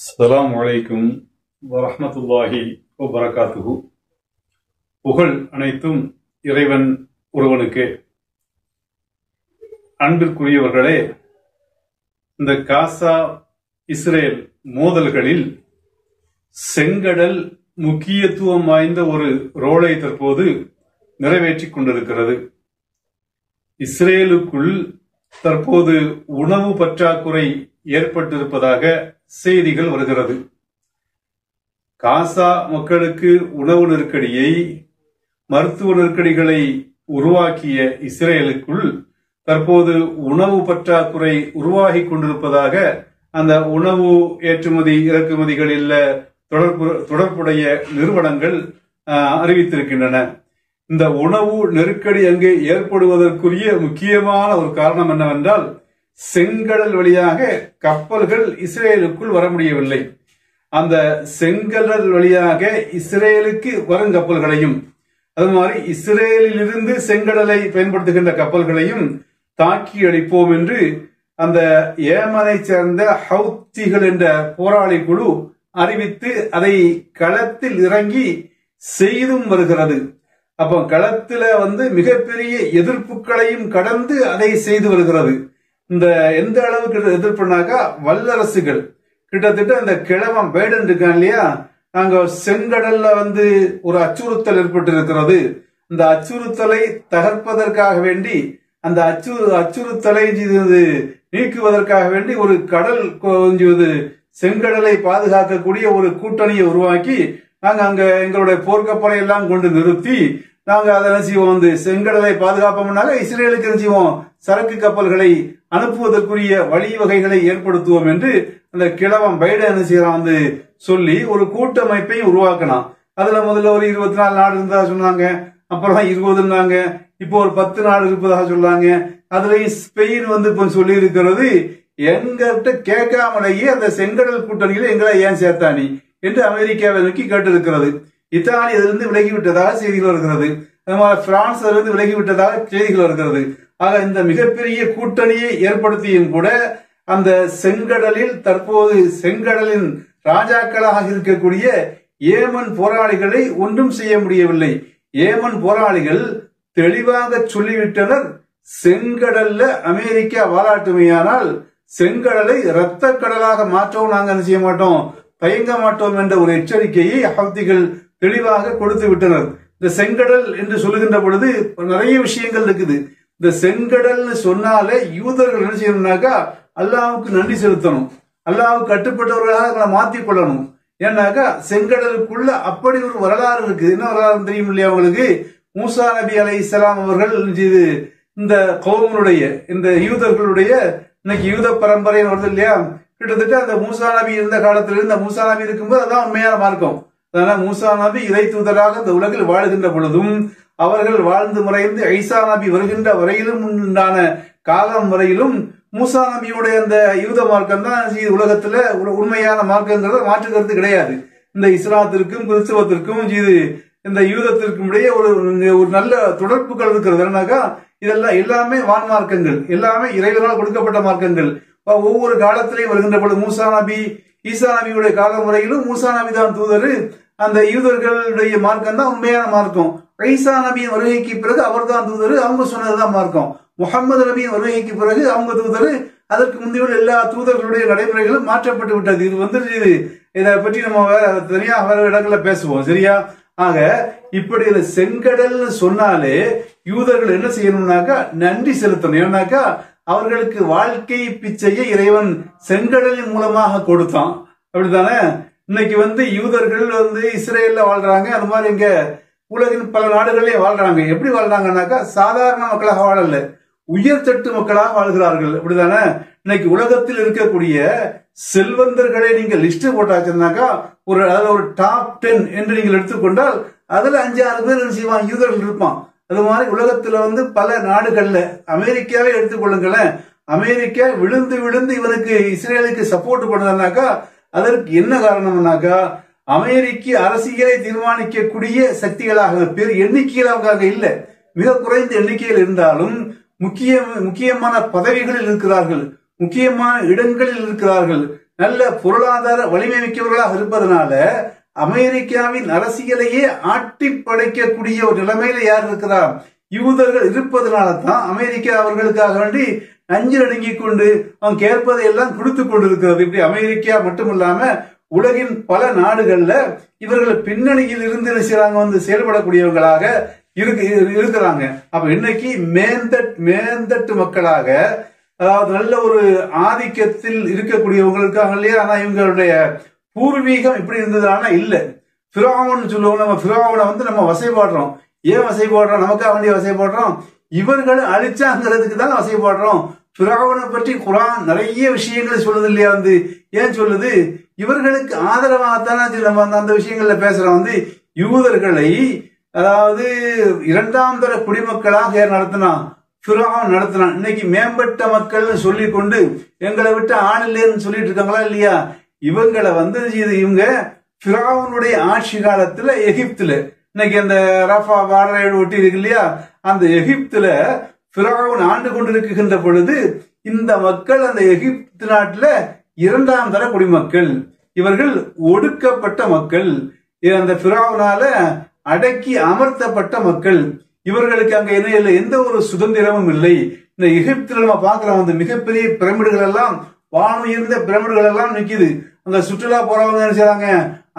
அஸ்லாம் வலைக்கும் வரமத்துல்லாஹி வரகாத்துகு புகழ் அனைத்தும் இறைவன் ஒருவனுக்கு. அன்பிற்குரியவர்களே இந்த காசா இஸ்ரேல் மோதல்களில் செங்கடல் முக்கியத்துவம் வாய்ந்த ஒரு ரோலை தற்போது நிறைவேற்றிக் கொண்டிருக்கிறது. இஸ்ரேலுக்குள் தற்போது உணவு பற்றாக்குறை ஏற்பட்டிருப்பதாக செய்திகள் வருகிறது. காசா மக்களுக்கு உணவு நெருக்கடியை மருத்துவ நெருக்கடிகளை உருவாக்கிய இஸ்ரேலுக்குள் தற்போது உணவு பற்றாக்குறை உருவாகி கொண்டிருப்பதாக அந்த உணவு ஏற்றுமதி இறக்குமதிகளில் தொடர்பு தொடர்புடைய நிறுவனங்கள் ஆஹ், அறிவித்திருக்கின்றன. இந்த உணவு நெருக்கடி அங்கு ஏற்படுவதற்குரிய முக்கியமான ஒரு காரணம் என்னவென்றால் செங்கடல் வழியாக கப்பல்கள் இஸ்ரேலுக்குள் வர முடியவில்லை. அந்த செங்கடல் வழியாக இஸ்ரேலுக்கு வரும் கப்பல்களையும் அது மாதிரி இஸ்ரேலில் இருந்து செங்கடலை பயன்படுத்துகின்ற கப்பல்களையும் தாக்கி அடிப்போம் என்று அந்த ஏமனை சேர்ந்த ஹவுத்திகள் என்ற போராளி குழு அறிவித்து அதை களத்தில் இறங்கி செய்தும் வருகிறது. அப்போ களத்துல வந்து மிகப்பெரிய எதிர்ப்புகளையும் கடந்து அதை செய்து வருகிறது. இந்த எந்த அளவுக்கு எதிர்ப்புனாக்கா வல்லரசுகள். கிட்டத்தட்ட அந்த கிழவன் பைடன் இருக்கான் இல்லையா? நாங்க செங்கடல்ல வந்து ஒரு அச்சுறுத்தல் ஏற்பட்டு இருக்கிறது இந்த அச்சுறுத்தலை தகர்ப்பதற்காக வேண்டி அந்த அச்சு அச்சுறுத்தலை நீக்குவதற்காக வேண்டி ஒரு கடல் கொஞ்சம் செங்கடலை பாதுகாக்கக்கூடிய ஒரு கூட்டணியை உருவாக்கி நாங்க அங்க எங்களுடைய போர்க்கப்பலை எல்லாம் கொண்டு நிறுத்தி நாங்க அதெல்லாம் செய்வோம். வந்து செங்கடலை பாதுகாப்போம்னால இஸ்ரேலுக்கு என்ன செய்வோம். சரக்கு கப்பல்களை அனுப்புவதற்குரிய வழிவகைகளை ஏற்படுத்துவோம் என்று அந்த கிழவன் பைடன் என்ன செய்யறான் வந்து சொல்லி ஒரு கூட்டமைப்பையும் உருவாக்கினான். அதுல முதல்ல ஒரு இருபத்தி நாலு நாடு இருந்ததா சொன்னாங்க. அப்புறம் இருபதுன்னாங்க இப்போ ஒரு பத்து நாடு இருப்பதாக சொன்னாங்க. அதுலயும் ஸ்பெயின் வந்து இப்போ சொல்லி இருக்கிறது எங்கிட்ட கேட்காமலேயே அந்த செங்கடல் கூட்டணியில எங்களை ஏன் சேர்த்தானி என்று அமெரிக்காவை நோக்கி கேட்டிருக்கிறது. இத்தாலி அதிலிருந்து விலகி விட்டதாக செய்திகள் வருகிறது. பிரான்ஸ் அதிலிருந்து விலகி விட்டதாக செய்திகள் வருகிறது. ஆக இந்த மிகப்பெரிய கூட்டணியை ஏற்படுத்தியும் கூட அந்த செங்கடலில் தற்போது செங்கடலின் ராஜாக்களாக இருக்கக்கூடிய ஏமன் போராளிகளை ஒன்றும் செய்ய முடியவில்லை. ஏமன் போராளிகள் தெளிவாக சொல்லிவிட்டனர் செங்கடல்ல அமெரிக்கா வாலாட்டுமையானால் செங்கடலை இரத்த கடலாக மாற்றவும் நாங்கள் செய்ய மாட்டோம்? தயங்க மாட்டோம் என்ற ஒரு எச்சரிக்கையை ஹவுதிகள் தெளிவாக கொடுத்து விட்டனர். இந்த செங்கடல் என்று சொல்லுகின்ற பொழுது நிறைய விஷயங்கள் இருக்குது. இந்த செங்கடல்னு சொன்னாலே யூதர்கள் என்ன செய்யணும்னாக்கா அல்லாவுக்கு நன்றி செலுத்தணும். அல்லாவுக்கு கட்டுப்பட்டவர்களாக அவங்களை மாற்றிக் கொள்ளணும். ஏன்னாக்கா செங்கடலுக்குள்ள அப்படி ஒரு வரலாறு இருக்கு. என்ன வரலாறு தெரியும் இல்லையா அவங்களுக்கு மூசா நபி அலை இஸ்லாம் அவர்கள் இது இந்த கௌமனுடைய இந்த யூதர்களுடைய இன்னைக்கு யூத பரம்பரை வருது இல்லையா? கிட்டத்தட்ட அந்த மூசா நபி இருந்த காலத்திலிருந்து மூசா நபி இருக்கும்போது அதான் உண்மையான மார்க்கம். அதனால மூசா நபி இறை தூதராக இந்த உலகில் வாழ்கின்ற பொழுதும் அவர்கள் வாழ்ந்து மறைந்து ஐசா நபி வருகின்ற வரையிலும் உண்டான காலம் வரையிலும் மூசா நபியுடைய அந்த யூத மார்க்கம் தான் உலகத்துல ஒரு உண்மையான மார்க்கங்கிறத மாற்று கருத்து கிடையாது. இந்த இஸ்லாத்திற்கும் கிறிஸ்துவத்திற்கும் இது இந்த யூதத்திற்கும் இடையே ஒரு ஒரு நல்ல தொடர்புகள் இருக்கிறது. என்னன்னாக்கா இதெல்லாம் எல்லாமே வான் மார்க்கங்கள் எல்லாமே இறைவனால் கொடுக்கப்பட்ட மார்க்கங்கள். ஒவ்வொரு காலத்திலையும் வருகின்ற பொழுது மூசா நபி ஈசா நபியுடைய கால முறையிலும் மூசா நபி தான் தூதர். அந்த யூதர்களுடைய மார்க்கம் தான் உண்மையான மார்க்கம். ஐசா நபியின் வருகைக்கு பிறகு அவர் தான் தூதர் அவங்க சொன்னதுதான் மார்க்கம். முகமது நபியின் வருகைக்கு பிறகு அவங்க தூதர் அதற்கு முந்தைய எல்லா தூதர்களுடைய நடைமுறைகளும் மாற்றப்பட்டு விட்டது. இது வந்து இது இதை பற்றி நம்ம வேற தனியா வேற இடங்கள்ல பேசுவோம் சரியா? ஆக இப்படி இதுல செங்கடல்னு சொன்னாலே யூதர்கள் என்ன செய்யணும்னாக்கா நன்றி செலுத்தணும். ஏன்னாக்கா அவர்களுக்கு வாழ்க்கை பிச்சையை இறைவன் செங்கடலின் மூலமாக கொடுத்தான். அப்படித்தானே? இன்னைக்கு வந்து யூதர்கள் வந்து இஸ்ரேல்ல வாழ்றாங்க. அது மாதிரி இங்க உலகின் பல நாடுகளிலே வாழ்றாங்க. எப்படி வாழ்றாங்கன்னாக்கா சாதாரண மக்களாக வாழல. உயர்தட்டு மக்களாக வாழ்கிறார்கள். அப்படிதானே இன்னைக்கு உலகத்தில் இருக்கக்கூடிய செல்வந்தர்களை நீங்க லிஸ்ட் போட்டாச்சுனாக்கா ஒரு அதுல ஒரு டாப் டென் என்று நீங்கள் எடுத்துக்கொண்டால் அதுல அஞ்சு ஆறு பேர் என்ன செய்வான் யூதர்கள் இருப்பான். அது மாதிரி உலகத்துல வந்து பல நாடுகள்ல அமெரிக்காவே எடுத்துக்கொள்ளுங்களேன். அமெரிக்கா விழுந்து விழுந்து இவனுக்கு இஸ்ரேலுக்கு சப்போர்ட் பண்ணதுனாக்கா அதற்கு என்ன காரணம்னாக்கா அமெரிக்க அரசியலை தீர்மானிக்கக்கூடிய சக்திகளாக பேர் எண்ணிக்கையில் அவங்க இல்லை மிக குறைந்த எண்ணிக்கையில் இருந்தாலும் முக்கிய முக்கியமான பதவிகளில் இருக்கிறார்கள் முக்கியமான இடங்களில் இருக்கிறார்கள் நல்ல பொருளாதார வலிமை மிக்கவர்களாக இருப்பதனால அமெரிக்காவின் அரசியலையே ஆட்டி படைக்கக்கூடிய ஒரு நிலைமையில யார் இருக்கிறா யூதர்கள் இருப்பதனால தான் அமெரிக்கா அவர்களுக்காக வேண்டி நஞ்சு நடுங்கிக் கொண்டு அவங்க கேட்பதை எல்லாம் கொடுத்து கொண்டிருக்கிறது. இப்படி அமெரிக்கா மட்டுமில்லாம உலகின் பல நாடுகள்ல இவர்கள் பின்னணியில் இருந்து நினைச்சாங்க வந்து செயல்படக்கூடியவங்களாக இருக்கு இருக்கிறாங்க. அப்ப இன்னைக்கு மேந்தட் மேந்தட்டு மக்களாக நல்ல ஒரு ஆதிக்கத்தில் இருக்கக்கூடியவங்களுக்காக இல்லையா? ஆனா இவங்களுடைய பூர்வீகம் இப்படி இருந்ததுனா இல்ல. பிராவன் சொல்லுவோம் நம்ம பிராவனை வந்து நம்ம வசைப்பாடுறோம். ஏன் வசைப்பாடுறோம்? நமக்காக வேண்டிய வசைப்பாடுறோம். இவர்கள் அழிச்சாங்கிறதுக்கு தான் வசைப்பாடுறோம். பிராவனை பற்றி குரான் நிறைய விஷயங்கள் சொல்லுது இல்லையா வந்து? ஏன் சொல்லுது? இவர்களுக்கு ஆதரவாகத்தானே நம்ம அந்த- அந்த விஷயங்கள்ல பேசுறோம். வந்து யூதர்களை அதாவது இரண்டாம் தர குடிமக்களாக நடத்தினான். பிராவன் நடத்தினான். இன்னைக்கு மேம்பட்ட மக்கள்னு சொல்லி கொண்டு எங்களை விட்டு ஆள் இல்லைன்னு சொல்லிட்டு இருக்காங்களா இல்லையா? இவங்களை வந்து இது இவங்க பிராவனுடைய ஆட்சி காலத்துல எகிப்துல. இன்னைக்கு அந்த ரஃபா வாடரையோடு ஒட்டி இருக்கு இல்லையா? அந்த எகிப்துல பிராவன் ஆண்டு கொண்டிருக்கின்ற பொழுது இந்த மக்கள் அந்த எகிப்து நாட்டுல இரண்டாம் தர குடிமக்கள். இவர்கள் ஒடுக்கப்பட்ட மக்கள். அந்த பிராவனால அடக்கி அமர்த்தப்பட்ட மக்கள். இவர்களுக்கு அங்க என்ன இல்லை எந்த ஒரு சுதந்திரமும் இல்லை. இந்த எகிப்துல நம்ம பாக்குறோம் அந்த மிகப்பெரிய பிரமிடுகள் எல்லாம் வானுயர்ந்த பிரமிடுகள் எல்லாம் நிக்குது. அங்க சுற்றுலா போறவங்க என்ன செய்யறாங்க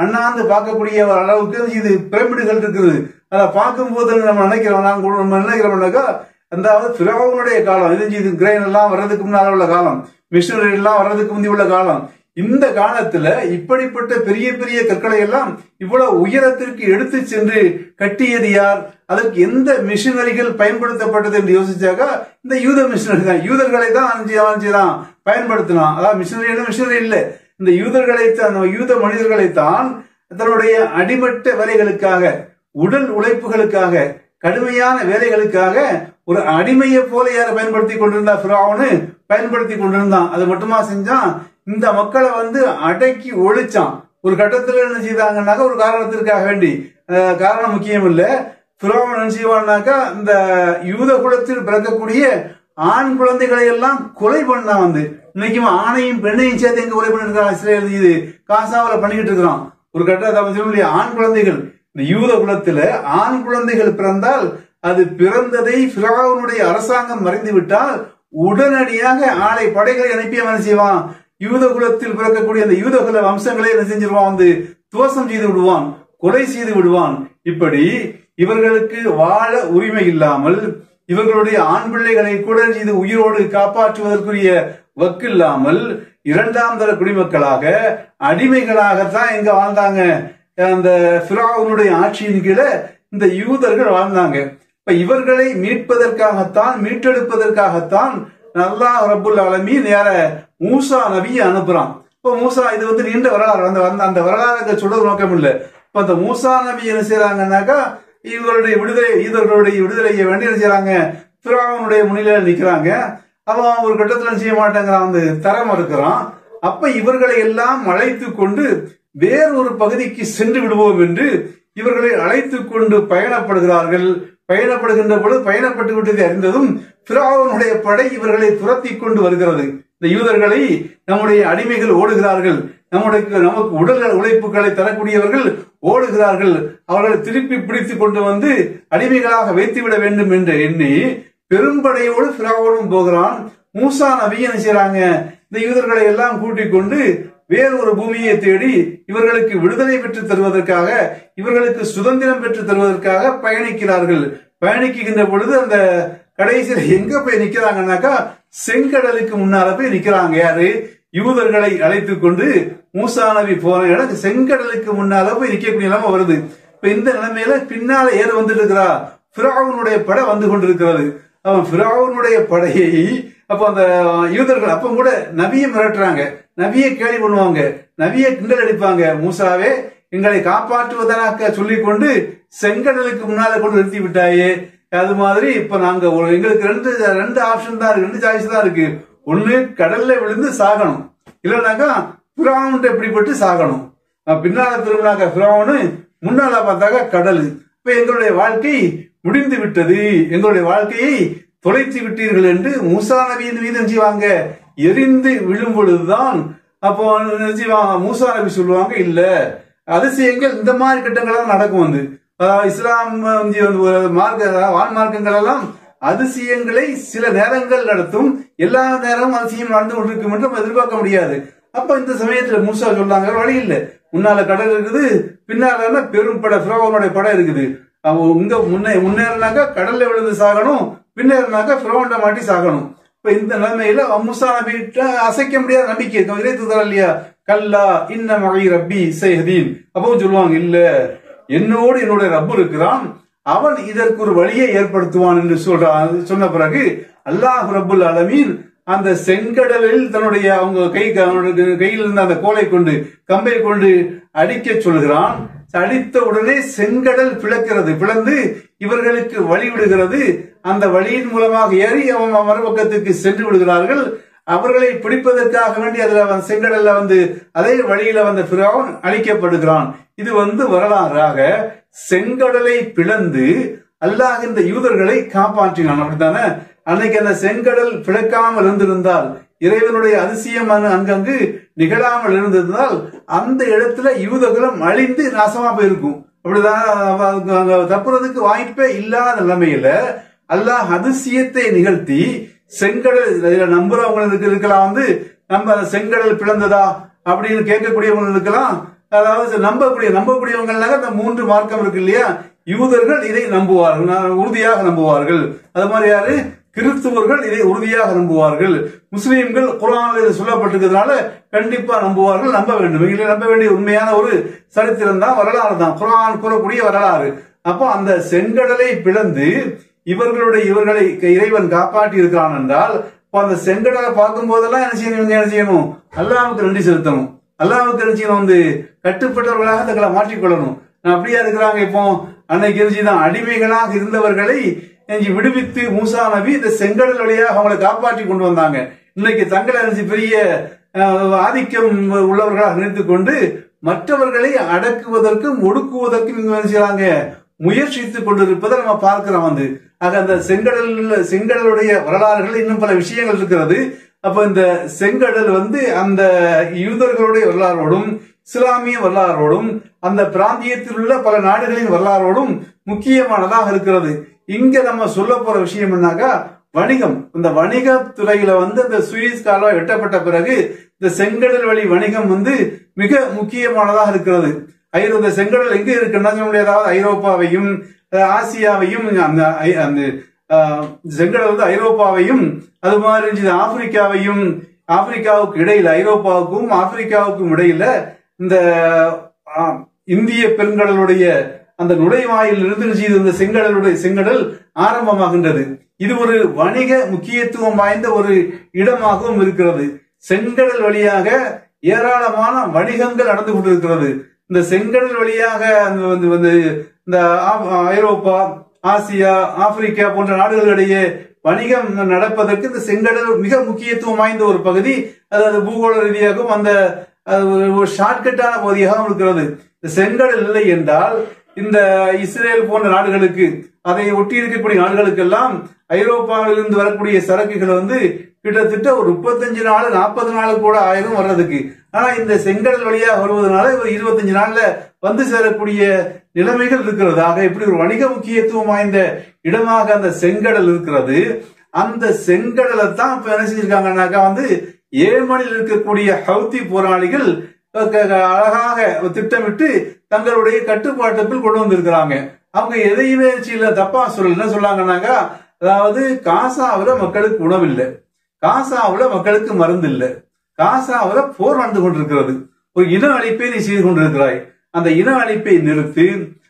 அண்ணாந்து பார்க்கக்கூடிய ஒரு அளவுக்கு இது பிரமிடுகள் இருக்குது. அதை பார்க்கும்போது நம்ம நினைக்கிறோம். நாங்க கூட நம்ம நினைக்கிறோம்னாக்கா அதாவது பிரபவனுடைய காலம் இது இது கிரைன் எல்லாம் வர்றதுக்கு முன்னால உள்ள காலம் மிஷினரி எல்லாம் வர்றதுக்கு முந்தி உள்ள காலம். இந்த காலத்துல இப்படிப்பட்ட பெரிய பெரிய கற்களை எல்லாம் இவ்வளவு உயரத்திற்கு எடுத்து சென்று கட்டியது யார்? அதற்கு எந்த மிஷினரிகள் பயன்படுத்தப்பட்டது என்று யோசிச்சாக்கா இந்த யூத மிஷினரி தான். யூதர்களை தான் அஞ்சு அஞ்சு தான் பயன்படுத்தினான் அதாவது மிஷினரி மிஷினரி இல்லை. இந்த யூதர்களை தான் யூத மனிதர்களை தான் தன்னுடைய அடிமட்ட வேலைகளுக்காக உடல் உழைப்புகளுக்காக கடுமையான வேலைகளுக்காக ஒரு அடிமையை போல யாரை பயன்படுத்தி கொண்டிருந்தா? பிராவனு பயன்படுத்தி கொண்டிருந்தான். அது மட்டுமா செஞ்சான்? இந்த மக்களை வந்து அடக்கி ஒழிச்சான். ஒரு கட்டத்துல என்ன செய்தாங்கன்னாக்கா ஒரு காரணத்திற்காக வேண்டி. காரணம் முக்கியம் இல்ல. பிரோமன் என்ன செய்வான்னாக்கா இந்த யூத குலத்தில் பிறக்கக்கூடிய ஆண் குழந்தைகளை எல்லாம் கொலை பண்ணா வந்து இன்னைக்கும் ஆணையும் பெண்ணையும் சேர்த்து எங்க கொலை பண்ணிருக்கான் இஸ்ரேல் இது காசாவில பண்ணிக்கிட்டு இருக்கிறான். ஒரு கட்டத்தை ஆண் குழந்தைகள். இந்த யூத குலத்துல ஆண் குழந்தைகள் பிறந்தால் அது பிறந்ததை பிராவனுடைய அரசாங்கம் மறைந்து விட்டால் உடனடியாக ஆளை படைகளை அனுப்பி அவன் செய்வான்? யூத குலத்தில் பிறக்கக்கூடிய அந்த யூத குல வம்சங்களை என்ன செஞ்சிருவான்? வந்து துவசம் செய்து விடுவான் கொலை செய்து விடுவான். இப்படி இவர்களுக்கு வாழ உரிமை இல்லாமல் இவர்களுடைய ஆண் பிள்ளைகளை கூட இது உயிரோடு காப்பாற்றுவதற்குரிய வக்கு இல்லாமல் இரண்டாம் தர குடிமக்களாக அடிமைகளாகத்தான் எங்க வாழ்ந்தாங்க. அந்த பிராவுனுடைய ஆட்சியின் கீழே இந்த யூதர்கள் வாழ்ந்தாங்க. இப்ப இவர்களை மீட்பதற்காகத்தான் மீட்டெடுப்பதற்காகத்தான் நல்லா ரப்புல் ஆலமீன் யார? மூசா நபியை அனுப்புறான். இப்போ மூசா இது வந்து நீண்ட வரலாறு. அந்த அந்த- அந்த வரலாறு சொல்றது நோக்கம் இல்லை. இப்போ அந்த மூசா நபி என்ன செய்யறாங்கன்னாக்கா இவர்களுடைய விடுதலை யூதர்களுடைய விடுதலையை வேண்டி என்ன செய்யறாங்க பிராவனுடைய முன்னிலையில் நிற்கிறாங்க அவன் ஒரு கட்டத்தில் செய்ய மாட்டேங்கிறான்? அந்த தரம் இருக்கிறான் அப்ப இவர்களை எல்லாம் அழைத்து கொண்டு வேறொரு பகுதிக்கு சென்று விடுவோம் என்று இவர்களை அழைத்து கொண்டு பயணப்படுகிறார்கள் பயணப்படுகின்ற பொழுது பயணப்பட்டு விட்டதை அறிந்ததும் பிராவனுடைய படை இவர்களை துரத்தி கொண்டு வருகிறது. இந்த யூதர்களை நம்முடைய அடிமைகள் ஓடுகிறார்கள். நம்முடைய நமக்கு உடல் உழைப்புகளை தரக்கூடியவர்கள் ஓடுகிறார்கள். அவர்களை திருப்பி பிடித்து கொண்டு வந்து அடிமைகளாக வைத்துவிட வேண்டும் என்று எண்ணி பெரும்படையோடு பிராவனும் போகிறான். மூசா நபி என்ன இந்த யூதர்களை எல்லாம் கூட்டிக் கொண்டு வேறு ஒரு பூமியை தேடி இவர்களுக்கு விடுதலை பெற்று தருவதற்காக இவர்களுக்கு சுதந்திரம் பெற்று தருவதற்காக பயணிக்கிறார்கள். பயணிக்கின்ற பொழுது அந்த கடைசியில எங்க போய் நிக்கிறாங்கன்னாக்கா செங்கடலுக்கு முன்னால போய் நிக்கிறாங்க யாரு? யூதர்களை அழைத்து கொண்டு மூசா நபி போன இடம் செங்கடலுக்கு முன்னால போய் நிக்கக்கூடிய நிலைமை வருது. இப்ப இந்த நிலைமையில பின்னால ஏறு வந்துட்டு இருக்கிறா பிராவுனுடைய படை வந்து கொண்டிருக்கிறது. அவன் பிராவுனுடைய படையை அப்போ அந்த யூதர்கள் அப்ப கூட நபியை மிரட்டுறாங்க. நபியை கேலி பண்ணுவாங்க. நபியை கிண்டல் அடிப்பாங்க. மூசாவே எங்களை காப்பாற்றுவதனாக சொல்லி கொண்டு செங்கடலுக்கு முன்னால கொண்டு நிறுத்தி விட்டாயே. அது மாதிரி இப்ப நாங்க எங்களுக்கு ரெண்டு ரெண்டு ஆப்ஷன் தான் இருக்கு. ரெண்டு சாய்ஸ் தான் இருக்கு. ஒண்ணு கடல்ல விழுந்து சாகணும். இல்லைனாக்கா பிராவுன்ட்டு எப்படிப்பட்டு சாகணும். பின்னால திரும்பினாக்க பிராவனு முன்னால பார்த்தாக்கா கடல். இப்ப எங்களுடைய வாழ்க்கை முடிந்து விட்டது. எங்களுடைய வாழ்க்கையை தொலைத்து விட்டீர்கள் என்று மூசா நபியின் மீது செய்வாங்க எரிந்து விழும் பொழுதுதான் அப்போ மூசா நபி சொல்லுவாங்க இல்ல அதிசயங்கள் இந்த மாதிரி கட்டங்கள் நடக்கும் வந்து. இஸ்லாம் மார்க்க வான் மார்க்கங்கள் எல்லாம் அதிசயங்களை சில நேரங்கள் நடத்தும். எல்லா நேரமும் அதிசயம் நடந்து கொண்டிருக்கும் என்று நம்ம எதிர்பார்க்க முடியாது. அப்ப இந்த சமயத்துல மூசா சொல்லாங்க வழி இல்ல. முன்னால கடல் இருக்குது பின்னால பெரும் படை ஃபிரோவனுடைய படம் இருக்குது. அவங்க இங்க முன்னே முன்னேறினாக்கா கடல்ல விழுந்து சாகணும் பின்னேறினாக்கா ஃபிரோவன்ட மாட்டி சாகணும். இப்ப இந்த நிலைமையில மூசா நபிட்ட அசைக்க முடியாத நம்பிக்கை இருக்கும் இறை தூதர் இல்லையா? கல்லா இன்ன மகை ரப்பி சேஹதீன் அப்போ சொல்லுவாங்க இல்ல என்னோடு என்னுடைய ரப்பு இருக்கிறான். அவன் இதற்கு ஒரு வழியை ஏற்படுத்துவான் என்று சொல்றான் சொன்ன பிறகு அல்லாஹ் ரபுல் அலமீன் அந்த செங்கடலில் தன்னுடைய அவங்க கை அவனுடைய கையில் இருந்த அந்த கோலை கொண்டு கம்பை கொண்டு அடிக்க சொல்கிறான் அடித்த உடனே செங்கடல் பிளக்கிறது பிளந்து இவர்களுக்கு வழி விடுகிறது. அந்த வழியின் மூலமாக ஏறி அவன் மறுபக்கத்துக்கு சென்று விடுகிறார்கள். அவர்களை பிடிப்பதற்காக வேண்டி அதுல அவன் செங்கடல்ல வந்து அதே வழியில வந்த பிறவன் அழிக்கப்படுகிறான். இது வந்து வரலாறாக செங்கடலை பிளந்து அல்லாஹ் இந்த யூதர்களை காப்பாற்றினான். அப்படித்தானே? அன்னைக்கு அந்த செங்கடல் பிளக்காமல் இருந்திருந்தால் இறைவனுடைய அதிசயம் அங்கங்கு நிகழாமல் இருந்ததால் அந்த இடத்துல யூதர்களும் அழிந்து நாசமா போயிருக்கும். அப்படிதான் தப்புறதுக்கு வாய்ப்பே இல்லாத நிலைமையில அல்லாஹ் அதிசயத்தை நிகழ்த்தி செங்கடல் இதுல நம்புறவங்களுக்கு இருக்கலாம் வந்து நம்ம செங்கடல் பிளந்ததா அப்படின்னு கேட்கக்கூடியவங்க இருக்கலாம் அதாவது நம்பக்கூடிய நம்பக்கூடியவங்களாக அந்த மூன்று மார்க்கம் இருக்கு இல்லையா? யூதர்கள் இதை நம்புவார்கள் நான் உறுதியாக நம்புவார்கள். அது மாதிரி யாரு? கிறிஸ்துவர்கள் இதை உறுதியாக நம்புவார்கள். முஸ்லீம்கள் குரானில் இது சொல்லப்பட்டிருக்கிறதுனால கண்டிப்பா நம்புவார்கள் நம்ப வேண்டும். இல்லை நம்ப வேண்டிய உண்மையான ஒரு சரித்திரம் தான் வரலாறு தான். குரான் கூறக்கூடிய வரலாறு. அப்போ அந்த செங்கடலை பிளந்து இவர்களுடைய இவர்களை இறைவன் காப்பாற்றி இருக்கிறான் என்றால் இப்போ அந்த செங்கடலை பார்க்கும் போதெல்லாம் என்ன செய்யணும் இவங்க என்ன செய்யணும்? அல்லாவுக்கு நன்றி செலுத்தணும். அல்லாவுக்கு என்ன செய்யணும் வந்து? கட்டுப்பட்டவர்களாக தங்களை மாற்றிக்கொள்ளணும். அப்படியா இருக்கிறாங்க இப்போ? அன்னைக்கு தான் அடிமைகளாக இருந்தவர்களை விடுவித்து மூசா நபி இந்த செங்கடல் வழியாக அவங்களை காப்பாற்றி கொண்டு வந்தாங்க. இன்னைக்கு தங்களை அறிஞ்சு பெரிய ஆதிக்கம் உள்ளவர்களாக நினைத்து கொண்டு மற்றவர்களை அடக்குவதற்கும் ஒடுக்குவதற்கும் இங்க செய்யறாங்க முயற்சித்துக் கொண்டிருப்பதை நம்ம பார்க்கிறோம் வந்து. ஆக அந்த செங்கடல் செங்கடலுடைய வரலாறுகள் இன்னும் பல விஷயங்கள் இருக்கிறது. அப்ப இந்த செங்கடல் வந்து அந்த யூதர்களுடைய வரலாறோடும் இஸ்லாமிய வரலாறோடும் அந்த பிராந்தியத்தில் உள்ள பல நாடுகளின் வரலாறோடும் முக்கியமானதாக இருக்கிறது. இங்க நம்ம சொல்ல போற விஷயம் வணிகம். இந்த வணிக துறையில வந்து இந்த சுயஸ் கால்வாய் வெட்டப்பட்ட பிறகு இந்த செங்கடல் வழி வணிகம் வந்து மிக முக்கியமானதாக இருக்கிறது. ஐரோ இந்த செங்கடல் எங்க இருக்குன்னா சொல்ல ஐரோப்பாவையும் ஆசியாவையும் அந்த அந்த செங்கடல் வந்து ஐரோப்பாவையும் அது மாதிரி ஆப்பிரிக்காவையும் ஆப்பிரிக்காவுக்கு இடையில ஐரோப்பாவுக்கும் ஆப்பிரிக்காவுக்கும் இடையில இந்த இந்திய பெருங்கடலுடைய அந்த நுழைவாயில் இருந்து இந்த செங்கடலுடைய செங்கடல் ஆரம்பமாகின்றது. இது ஒரு வணிக முக்கியத்துவம் வாய்ந்த ஒரு இடமாகவும் இருக்கிறது. செங்கடல் வழியாக ஏராளமான வணிகங்கள் நடந்து கொண்டிருக்கிறது. இந்த செங்கடல் வழியாக வந்து வந்து இந்த ஐரோப்பா ஆசியா ஆப்பிரிக்கா போன்ற நாடுகளிடையே வணிகம் நடப்பதற்கு இந்த செங்கடல் மிக முக்கியத்துவம் வாய்ந்த ஒரு பகுதி. அதாவது பூகோள ரீதியாகவும் அந்த ஒரு ஷார்ட்கட்டான பகுதியாகவும் இருக்கிறது. இந்த செங்கடல் இல்லை என்றால் இந்த இஸ்ரேல் போன்ற நாடுகளுக்கு அதை ஒட்டி இருக்கக்கூடிய நாடுகளுக்கெல்லாம் ஐரோப்பாவிலிருந்து வரக்கூடிய சரக்குகள் வந்து கிட்டத்தட்ட ஒரு முப்பத்தஞ்சு நாள் நாற்பது நாள் கூட ஆயிரம் வர்றதுக்கு. ஆனா இந்த செங்கடல் வழியாக வருவதனால ஒரு இருபத்தஞ்சு நாள்ல வந்து சேரக்கூடிய நிலைமைகள் இருக்கிறது. ஆக இப்படி ஒரு வணிக முக்கியத்துவம் வாய்ந்த இடமாக அந்த செங்கடல் இருக்கிறது. அந்த செங்கடலை தான் இப்ப என்ன செஞ்சிருக்காங்கன்னாக்கா வந்து ஏமனில் இருக்கக்கூடிய ஹவுதி போராளிகள் அழகாக திட்டமிட்டு தங்களுடைய கட்டுப்பாட்டுக்குள் கொண்டு வந்திருக்கிறாங்க. அவங்க எதையுமே சில தப்பா சொல்ல என்ன சொல்லாங்கன்னாக்கா அதாவது காசாவில மக்களுக்கு உணவு இல்லை காசாவில மக்களுக்கு மருந்து இல்லை காசாவில போர் நடந்து கொண்டிருக்கிறது. ஒரு இன அழிப்பை நீ செய்து கொண்டிருக்கிறாய். அந்த இன அழிப்பை நிறுத்தி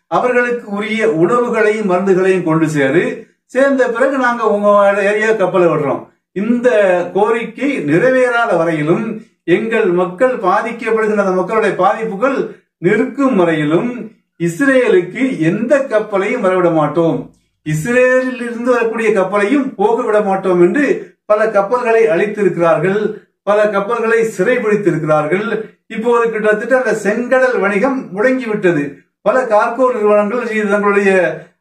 அவர்களுக்கு உரிய உணவுகளையும் மருந்துகளையும் கொண்டு சேரு. சேர்ந்த பிறகு நாங்க உங்க ஏரியா கப்பலை விடுறோம். இந்த கோரிக்கை நிறைவேறாத வரையிலும் எங்கள் மக்கள் பாதிக்கப்படுகின்ற அந்த மக்களுடைய பாதிப்புகள் நிற்கும் வரையிலும் இஸ்ரேலுக்கு எந்த கப்பலையும் வரவிட மாட்டோம். இஸ்ரேலில் இருந்து வரக்கூடிய கப்பலையும் போக விட மாட்டோம் என்று பல கப்பல்களை அழித்திருக்கிறார்கள் பல கப்பல்களை சிறைபிடித்திருக்கிறார்கள். இப்போது கிட்டத்தட்ட அந்த செங்கடல் வணிகம் முடங்கிவிட்டது. பல கார்கோ நிறுவனங்கள் தங்களுடைய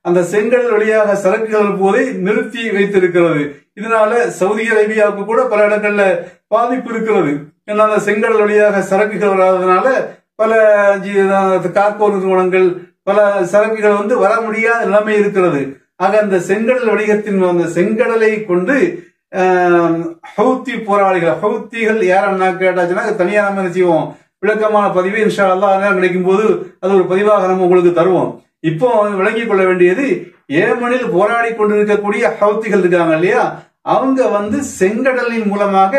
அந்த செங்கடல் வழியாக சரக்குகள் போதை நிறுத்தி வைத்திருக்கிறது. இதனால சவுதி அரேபியாவுக்கு கூட பல இடங்கள்ல பாதிப்பு இருக்கிறது. ஏன்னா அந்த செங்கடல் வழியாக சரக்குகள் வராததுனால பல ஜி- கார்கோ நிறுவனங்கள் பல சரக்குகள் வந்து வர முடியாத நிலைமை இருக்கிறது. ஆக அந்த செங்கடல் வணிகத்தின் அந்த செங்கடலை கொண்டு ஹவுத்தி போராளிகள் ஹவுத்திகள் யாரன்னா கேட்டாச்சுன்னா அது நம்ம என்ன செய்வோம். விளக்கமான பதிவு இன்ஷா அல்லாஹ் நேரம் கிடைக்கும் போது அது ஒரு பதிவாக நம்ம உங்களுக்கு தருவோம். இப்போ விளங்கிக் கொள்ள வேண்டியது ஏமனில் போராடி கொண்டிருக்கக்கூடிய ஹவுத்திகள் இருக்காங்க இல்லையா? அவங்க வந்து செங்கடலின் மூலமாக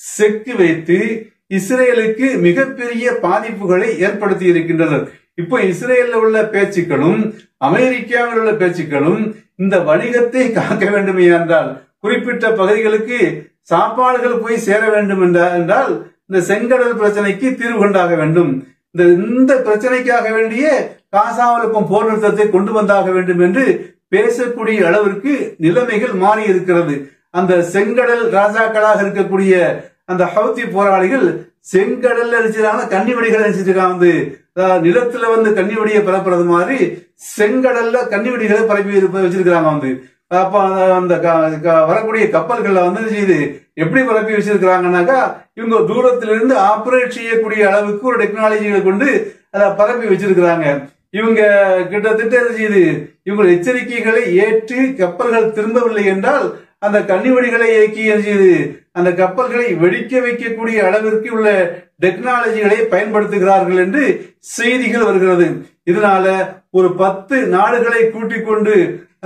செக்கு வைத்து இஸ்ரேலுக்கு மிகப்பெரிய பாதிப்புகளை ஏற்படுத்தி இருக்கின்றனர் இப்போ இஸ்ரேலில் உள்ள பேச்சுக்களும் அமெரிக்காவில் உள்ள பேச்சுக்களும் இந்த வணிகத்தை காக்க வேண்டுமே என்றால் குறிப்பிட்ட பகுதிகளுக்கு சாப்பாடுகள் போய் சேர வேண்டும் என்றால் இந்த செங்கடல் பிரச்சனைக்கு தீர்வு கொண்டாக வேண்டும். இந்த இந்த பிரச்சனைக்காக வேண்டிய காசாவிற்கும் போர் நிறுத்தத்தை கொண்டு வந்தாக வேண்டும் என்று பேசக்கூடிய அளவிற்கு நிலைமைகள் மாறி இருக்கிறது அந்த செங்கடல் ராஜாக்களாக இருக்கக்கூடிய அந்த ஹவுத்தி போராளிகள் செங்கடல்ல அடிச்சிருக்காங்க கன்னி வெடிகள் அடிச்சிருக்காங்க வந்து நிலத்துல வந்து கன்னி வெடியை பரப்புறது மாதிரி செங்கடல்ல கன்னி வெடிகளை பரப்பி வச்சிருக்கிறாங்க வந்து. அப்ப அந்த- க- வரக்கூடிய கப்பல்கள்ல வந்து இது எப்படி பரப்பி வச்சிருக்கிறாங்கன்னாக்கா இவங்க தூரத்திலிருந்து ஆபரேட் செய்யக்கூடிய அளவுக்கு ஒரு டெக்னாலஜிகளை கொண்டு அதை பரப்பி வச்சிருக்கிறாங்க. இவங்க கிட்டத்தட்ட என்ன இவங்க எச்சரிக்கைகளை ஏற்று கப்பல்கள் திரும்பவில்லை என்றால் அந்த கண்ணிவெடிகளை இயக்கி என்ன அந்த கப்பல்களை வெடிக்க வைக்கக்கூடிய அளவிற்கு உள்ள டெக்னாலஜிகளை பயன்படுத்துகிறார்கள் என்று செய்திகள் வருகிறது. இதனால ஒரு பத்து நாடுகளை கூட்டிக் கொண்டு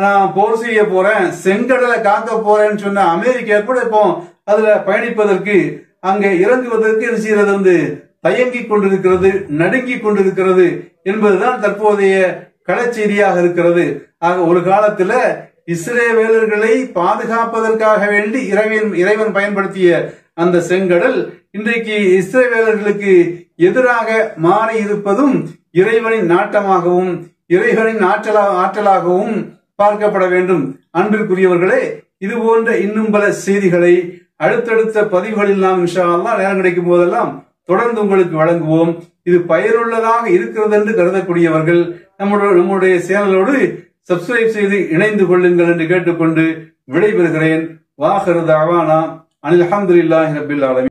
நான் போர் செய்ய போறேன் செங்கடலை காக்க போறேன்னு சொன்ன அமெரிக்கா கூட இப்போ அதுல பயணிப்பதற்கு அங்கே இறங்குவதற்கு என்ன செய்யறது வந்து தயங்கிக் கொண்டிருக்கிறது நடுங்கிக் கொண்டிருக்கிறது என்பதுதான் தற்போதைய களச்செய்தியாக இருக்கிறது. ஆக ஒரு காலத்துல இஸ்ரேவேலர்களை பாதுகாப்பதற்காக வேண்டி இறைவன் இறைவன் பயன்படுத்திய அந்த செங்கடல் இன்றைக்கு இஸ்ரேவேலர்களுக்கு எதிராக மாறி இருப்பதும் இறைவனின் நாட்டமாகவும் இறைவனின் ஆற்றலா ஆற்றலாகவும் பார்க்கப்பட வேண்டும். அன்பிற்குரியவர்களே இது போன்ற இன்னும் பல செய்திகளை அடுத்தடுத்த பதிவுகளில் நாம் இன்ஷா நேரம் கிடைக்கும் போதெல்லாம் தொடர்ந்து உங்களுக்கு வழங்குவோம். இது பயனுள்ளதாக இருக்கிறது என்று கருதக்கூடியவர்கள் நம்முடைய நம்முடைய சேனலோடு சப்ஸ்கிரைப் செய்து இணைந்து கொள்ளுங்கள் என்று கேட்டுக்கொண்டு விடைபெறுகிறேன். வாஹரு தாவானா அனில் அஹமதுல்லாஹி ரபில் ஆலமி